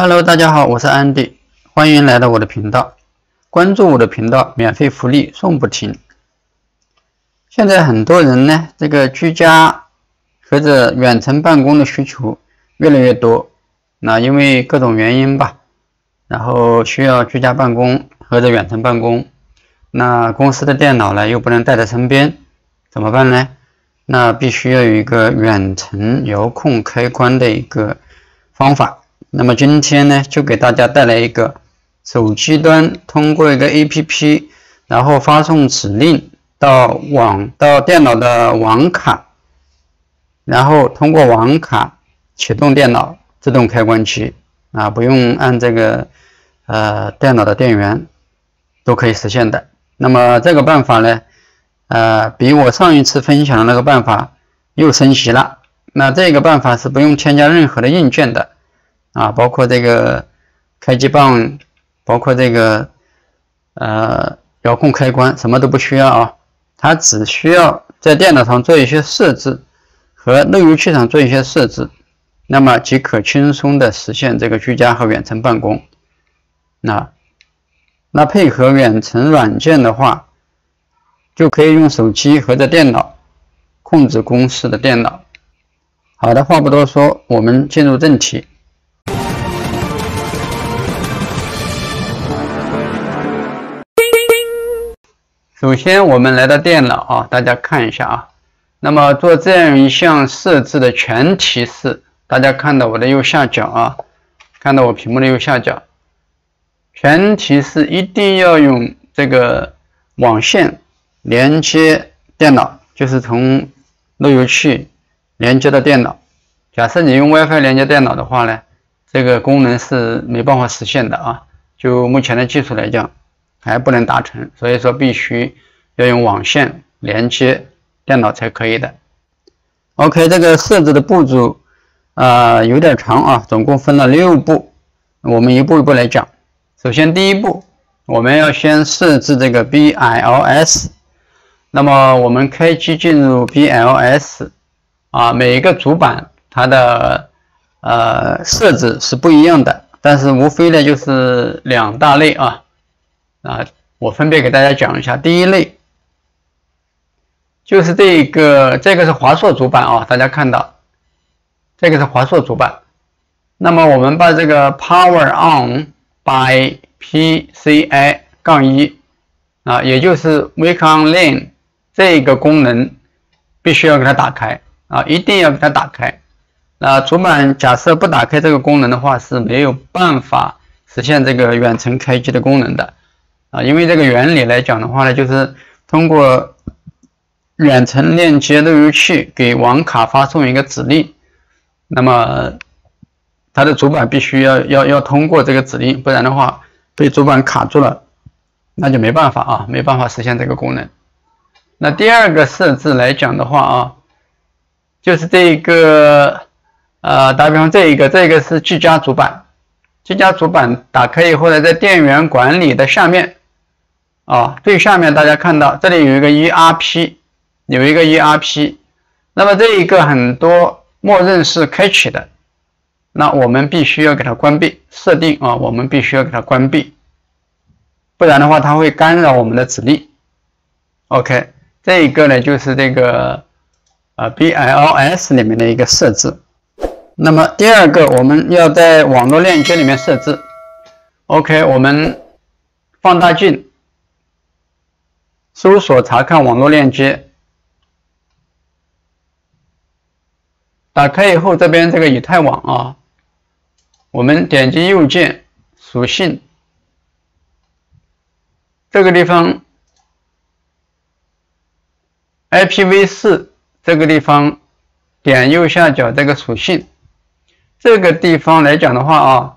Hello，大家好，我是安迪，欢迎来到我的频道，关注我的频道，免费福利送不停。现在很多人呢，这个居家或者远程办公的需求越来越多，那因为各种原因吧，然后需要居家办公或者远程办公，那公司的电脑呢又不能带在身边，怎么办呢？那必须要有一个远程遥控开关的一个方法。那么今天呢，就给大家带来一个手机端通过一个 APP，然后发送指令到网到电脑的网卡，然后通过网卡启动电脑自动开关机啊，不用按这个呃电脑的电源都可以实现的。那么这个办法呢，呃，比我上一次分享的那个办法又升级了。那这个办法是不用添加任何的硬件的。啊，包括这个开机棒，包括这个呃遥控开关，什么都不需要啊，它只需要在电脑上做一些设置和路由器上做一些设置，那么即可轻松的实现这个居家和远程办公。那那配合远程软件的话，就可以用手机或者电脑控制公司的电脑。好的，话不多说，我们进入正题。首先，我们来到电脑啊，大家看一下啊。那么做这样一项设置的前提是，大家看到我的右下角啊，看到我屏幕的右下角，前提是一定要用这个网线连接电脑，就是从路由器连接到电脑。假设你用 WiFi 连接电脑的话呢，这个功能是没办法实现的啊。就目前的技术来讲。还不能达成，所以说必须要用网线连接电脑才可以的。OK，这个设置的步骤啊有点长啊，总共分了六步，我们一步一步来讲。首先第一步，我们要先设置这个 BIOS。那么我们开机进入 BIOS 啊，每一个主板它的呃设置是不一样的，但是无非呢就是两大类啊。啊，我分别给大家讲一下。第一类就是这个，这个是华硕主板啊，大家看到这个是华硕主板。那么我们把这个 Power On by PCI 杠一啊，也就是 Wake On LAN 这个功能必须要给它打开啊，一定要给它打开。那主板假设不打开这个功能的话，是没有办法实现这个远程开机的功能的。啊，因为这个原理来讲的话呢，就是通过远程链接路由器给网卡发送一个指令，那么它的主板必须要要要通过这个指令，不然的话被主板卡住了，那就没办法啊，没办法实现这个功能。那第二个设置来讲的话啊，就是这个呃，打比方这一个，这个是技嘉主板技嘉主板打开以后呢，在电源管理的下面。啊，最下面大家看到这里有一个 ERP，有一个 ERP，那么这一个很多默认是开启的，那我们必须要给它关闭设定啊，我们必须要给它关闭，不然的话它会干扰我们的指令。OK，这一个呢就是这个呃 BIOS 里面的一个设置。那么第二个我们要在网络链接里面设置。OK，我们放大镜。搜索查看网络链接，打开以后，这边这个以太网啊，我们点击右键属性，这个地方 IPv4 这个地方点右下角这个属性，这个地方来讲的话啊，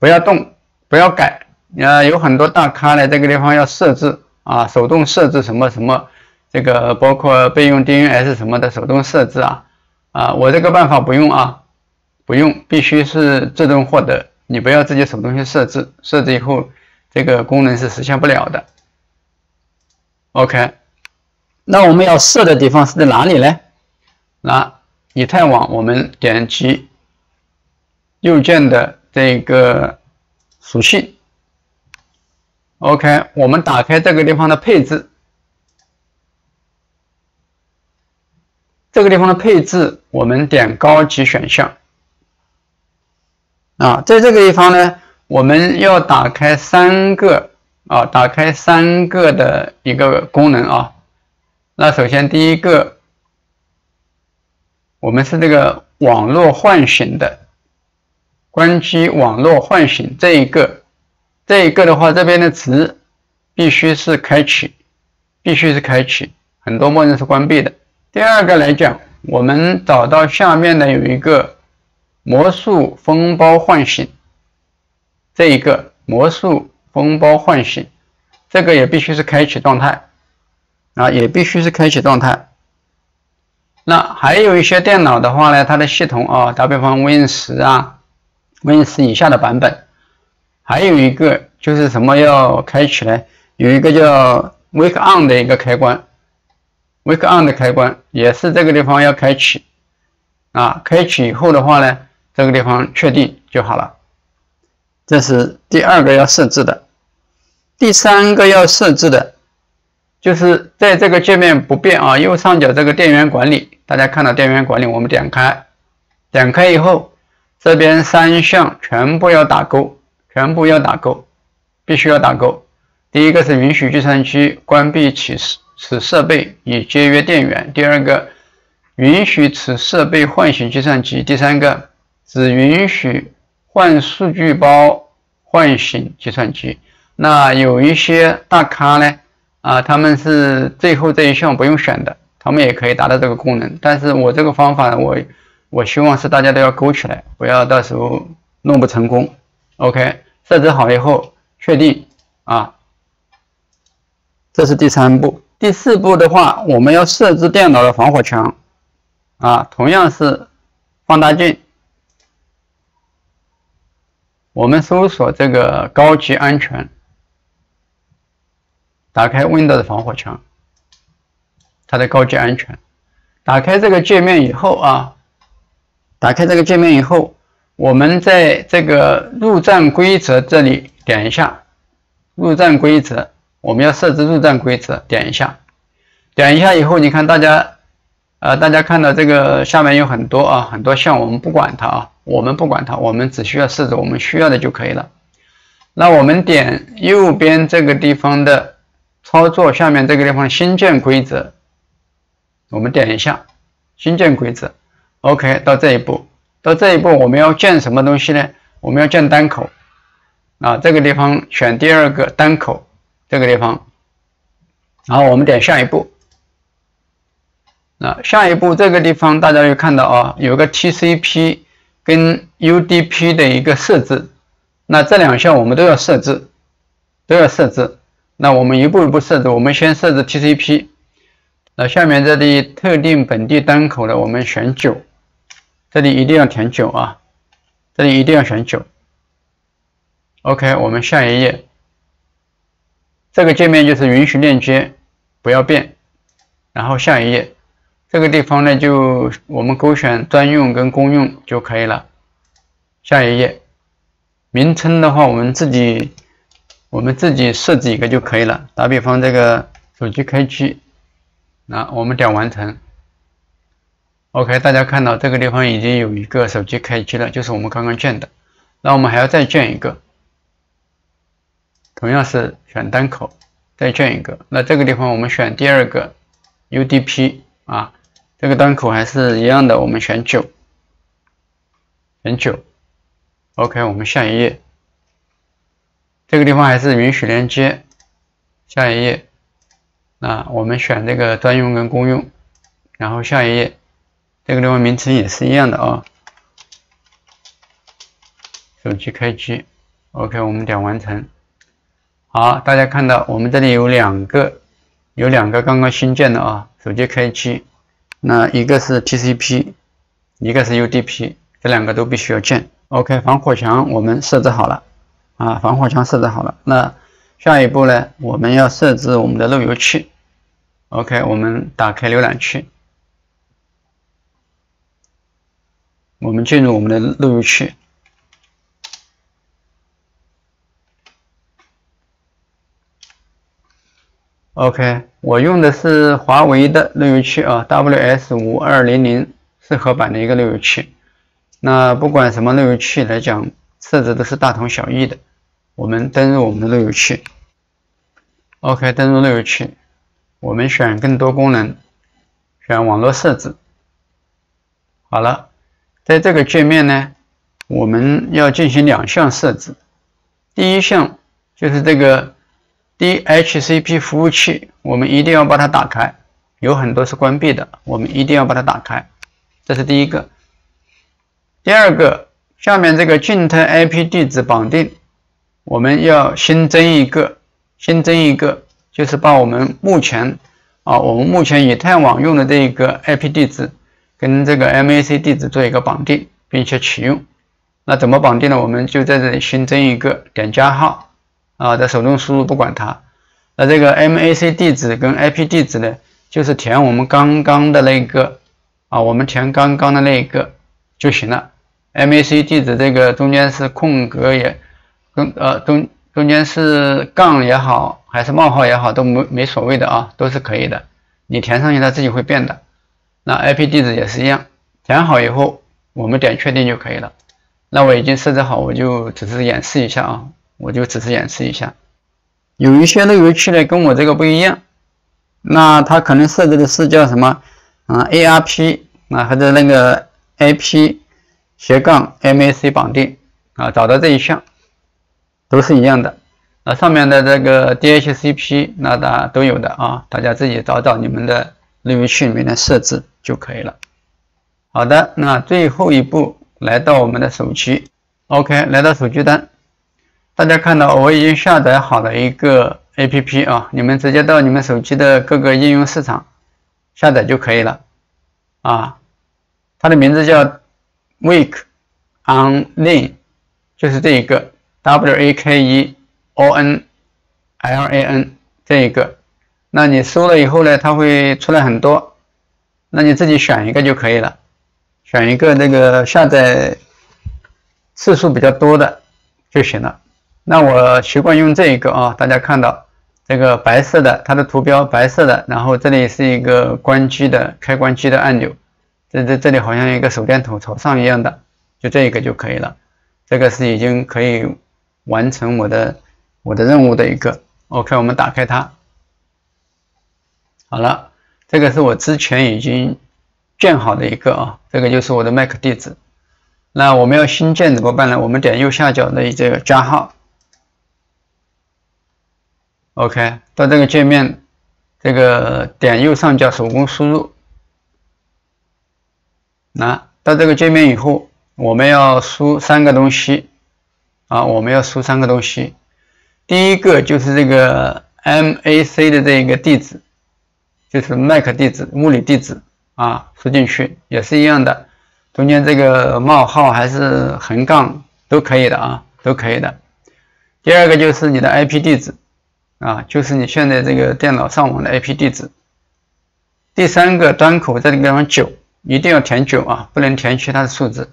不要动，不要改啊，有很多大咖呢，这个地方要设置。啊，手动设置什么什么，这个包括备用 DNS 什么的手动设置啊，啊，我这个办法不用啊，不用，必须是自动获得，你不要自己手动去设置，设置以后这个功能是实现不了的。OK，那我们要设的地方是在哪里呢？那以太网，我们点击右键的这个属性。OK，我们打开这个地方的配置，这个地方的配置，我们点高级选项。啊，在这个地方呢，我们要打开三个啊，打开三个的一个功能啊。那首先第一个，我们是这个网络唤醒的，关机网络唤醒这一个。这一个的话，这边的值必须是开启，必须是开启，很多默认是关闭的。第二个来讲，我们找到下面的有一个魔术风暴唤醒，这一个魔术风暴唤醒，这个也必须是开启状态啊，也必须是开启状态。那还有一些电脑的话呢，它的系统啊，打比方 Win 十啊，Win 十以下的版本。还有一个就是什么要开启呢？有一个叫 Wake On 的一个开关，Wake On 的开关也是这个地方要开启啊。开启以后的话呢，这个地方确定就好了。这是第二个要设置的。第三个要设置的，就是在这个界面不变啊，右上角这个电源管理，大家看到电源管理，我们点开，点开以后，这边三项全部要打勾。全部要打勾，必须要打勾。第一个是允许计算机关闭此此设备以节约电源。第二个，允许此设备唤醒计算机。第三个，只允许换数据包唤醒计算机。那有一些大咖呢，啊，他们是最后这一项不用选的，他们也可以达到这个功能。但是我这个方法，我我希望是大家都要勾起来，不要到时候弄不成功。OK。设置好以后，确定啊，这是第三步。第四步的话，我们要设置电脑的防火墙啊，同样是放大镜。我们搜索这个高级安全，打开 Windows 防火墙，它的高级安全。打开这个界面以后啊，打开这个界面以后。我们在这个入站规则这里点一下，入站规则，我们要设置入站规则，点一下，点一下以后，你看大家，呃，大家看到这个下面有很多啊，很多项，我们不管它啊，我们不管它，我们只需要设置我们需要的就可以了。那我们点右边这个地方的操作，下面这个地方新建规则，我们点一下新建规则，OK，到这一步。到这一步，我们要建什么东西呢？我们要建单口啊，这个地方选第二个单口，这个地方，然后我们点下一步。那下一步这个地方大家又看到啊，有个 TCP 跟 UDP 的一个设置，那这两项我们都要设置，都要设置。那我们一步一步设置，我们先设置 TCP。那下面这里特定本地单口的，我们选九。这里一定要填九啊，这里一定要选九。OK，我们下一页，这个界面就是允许链接，不要变。然后下一页，这个地方呢就我们勾选专用跟公用就可以了。下一页，名称的话我们自己我们自己设置一个就可以了。打比方这个手机开机，那我们点完成。OK，大家看到这个地方已经有一个手机开机了，就是我们刚刚建的。那我们还要再建一个，同样是选单口，再建一个。那这个地方我们选第二个 UDP 啊，这个单口还是一样的，我们选九，选九。OK，我们下一页，这个地方还是允许连接，下一页。那我们选这个专用跟公用，然后下一页。这个地方名称也是一样的啊，手机开机，OK，我们点完成。好，大家看到我们这里有两个，有两个刚刚新建的啊，手机开机，那一个是 TCP，一个是 UDP，这两个都必须要建。OK，防火墙我们设置好了啊，防火墙设置好了。那下一步呢，我们要设置我们的路由器。OK，我们打开浏览器。我们进入我们的路由器 ok 我用的是华为的路由器啊 ws 五二零零是合版的一个路由器那不管什么路由器来讲设置都是大同小异的。我们登入我们的路由器 ok 登录路由器我们选更多功能选网络设置好了。在这个界面呢，我们要进行两项设置。第一项就是这个。DHCP 服务器，我们一定要把它打开，有很多是关闭的，我们一定要把它打开，这是第一个。第二个，下面这个静态 IP 地址绑定，我们要新增一个，新增一个，就是把我们目前啊，我们目前以太网用的这一个 IP 地址跟这个 MAC 地址做一个绑定，并且启用。那怎么绑定呢？我们就在这里新增一个，点加号。啊，在手动输入不管它，那这个 MAC 地址跟 IP 地址呢，就是填我们刚刚的那个啊，我们填刚刚的那一个就行了。MAC 地址这个中间是空格也，中呃中中间是杠也好，还是冒号也好，都没没所谓的啊，都是可以的。你填上去它自己会变的。那 IP 地址也是一样，填好以后我们点确定就可以了。那我已经设置好，我就只是演示一下啊。我就只是演示一下，有一些路由器呢跟我这个不一样，那它可能设置的是叫什么啊 ARP 啊或者那个 IP 斜杠 MAC 绑定啊，找到这一项都是一样的。那上面的这个 DHCP 那大都有的啊，大家自己找找你们的路由器里面的设置就可以了。好的，那最后一步来到我们的手机，OK，来到手机端。大家看到我已经下载好了一个 A P P 啊，你们直接到你们手机的各个应用市场下载就可以了啊。它的名字叫 Wake Online，就是这一个 W A K E O N L A N 这一个。那你搜了以后呢，它会出来很多，那你自己选一个就可以了，选一个那个下载次数比较多的就行了。那我习惯用这一个啊，大家看到这个白色的，它的图标白色的，然后这里是一个关机的开关机的按钮，这这这里好像一个手电筒朝上一样的，就这一个就可以了。这个是已经可以完成我的我的任务的一个。OK，我们打开它，好了，这个是我之前已经建好的一个啊，这个就是我的 MAC 地址。那我们要新建怎么办呢？我们点右下角的这个加号。OK，到这个界面，这个点右上角手工输入。那到这个界面以后，我们要输三个东西啊，我们要输三个东西。第一个就是这个 MAC 的这一个地址，就是 MAC 地址、物理地址啊，输进去也是一样的，中间这个冒号还是横杠都可以的啊，都可以的。第二个就是你的 IP 地址。啊，就是你现在这个电脑上网的 IP 地址。第三个端口在这个地方九，一定要填九啊，不能填其他的数字，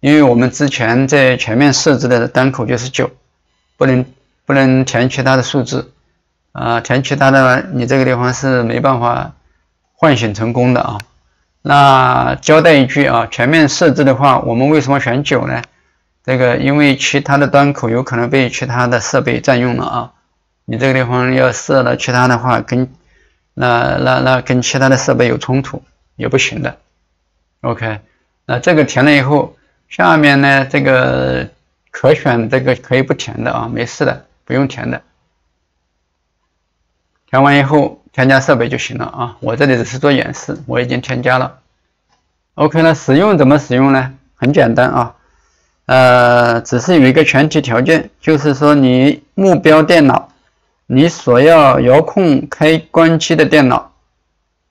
因为我们之前在前面设置的端口就是九，不能不能填其他的数字啊，填其他的你这个地方是没办法唤醒成功的啊。那交代一句啊，全面设置的话，我们为什么选九呢？这个因为其他的端口有可能被其他的设备占用了啊。你这个地方要设了其他的话，跟那那那跟其他的设备有冲突也不行的。OK，那这个填了以后，下面呢这个可选这个可以不填的啊，没事的，不用填的。填完以后添加设备就行了啊，我这里只是做演示，我已经添加了。OK，那使用怎么使用呢？很简单啊，呃，只是有一个前提条件，就是说你目标电脑。你所要遥控开关机的电脑，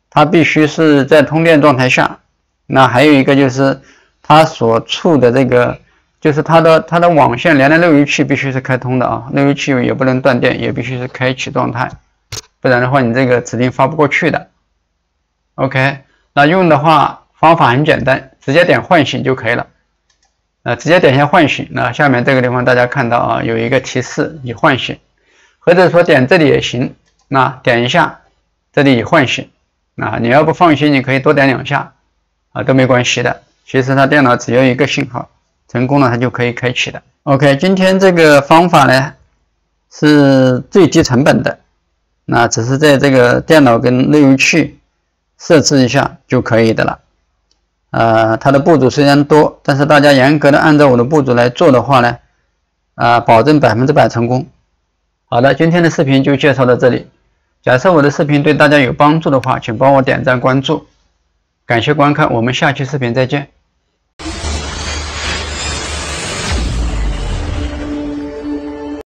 它必须是在通电状态下。那还有一个就是，它所处的这个，就是它的它的网线连的路由器必须是开通的啊，路由器也不能断电，也必须是开启状态，不然的话你这个指令发不过去的。OK，那用的话方法很简单，直接点唤醒就可以了。呃，直接点一下唤醒。那下面这个地方大家看到啊，有一个提示已唤醒。或者说点这里也行，那点一下，这里已唤醒。啊，你要不放心，你可以多点两下，啊，都没关系的。其实它电脑只要一个信号成功了，它就可以开启的。OK，今天这个方法呢是最低成本的，那只是在这个电脑跟路由器设置一下就可以的了。呃，它的步骤虽然多，但是大家严格的按照我的步骤来做的话呢，啊，保证百分之百成功。好的，今天的视频就介绍到这里。假设我的视频对大家有帮助的话，请帮我点赞关注，感谢观看，我们下期视频再见。